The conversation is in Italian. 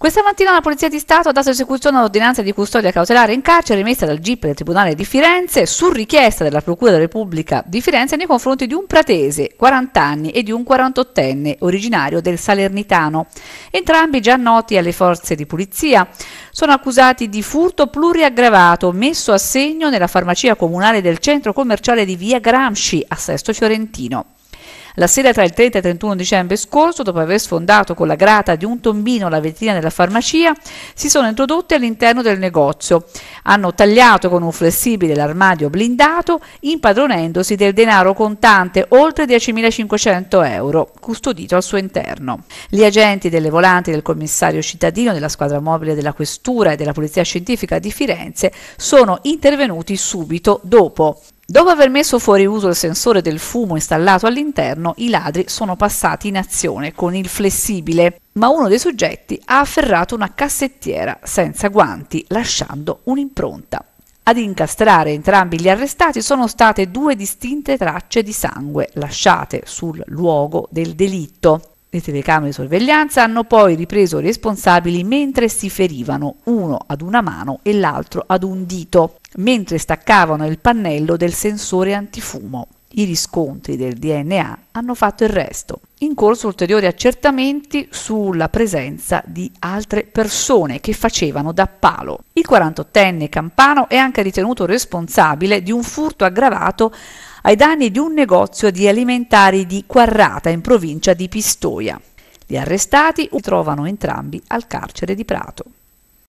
Questa mattina la Polizia di Stato ha dato esecuzione all'ordinanza di custodia cautelare in carcere emessa dal GIP del Tribunale di Firenze su richiesta della Procura della Repubblica di Firenze nei confronti di un pratese, 40 anni, e di un 48enne, originario del Salernitano, entrambi già noti alle forze di polizia. Sono accusati di furto pluriaggravato messo a segno nella farmacia comunale del centro commerciale di Via Gramsci a Sesto Fiorentino. La sera tra il 30 e il 31 dicembre scorso, dopo aver sfondato con la grata di un tombino la vetrina della farmacia, si sono introdotti all'interno del negozio. Hanno tagliato con un flessibile l'armadio blindato, impadronendosi del denaro contante oltre 10.500 euro, custodito al suo interno. Gli agenti delle volanti del commissario cittadino della squadra mobile della Questura e della Polizia Scientifica di Firenze sono intervenuti subito dopo. Dopo aver messo fuori uso il sensore del fumo installato all'interno, i ladri sono passati in azione con il flessibile, ma uno dei soggetti ha afferrato una cassettiera senza guanti, lasciando un'impronta. Ad incastrare entrambi gli arrestati sono state due distinte tracce di sangue lasciate sul luogo del delitto. Le telecamere di sorveglianza hanno poi ripreso i responsabili mentre si ferivano, uno ad una mano e l'altro ad un dito, mentre staccavano il pannello del sensore antifumo. I riscontri del DNA hanno fatto il resto. In corso ulteriori accertamenti sulla presenza di altre persone che facevano da palo. Il 48enne Campano è anche ritenuto responsabile di un furto aggravato ai danni di un negozio di alimentari di Quarrata in provincia di Pistoia. Gli arrestati si trovano entrambi al carcere di Prato.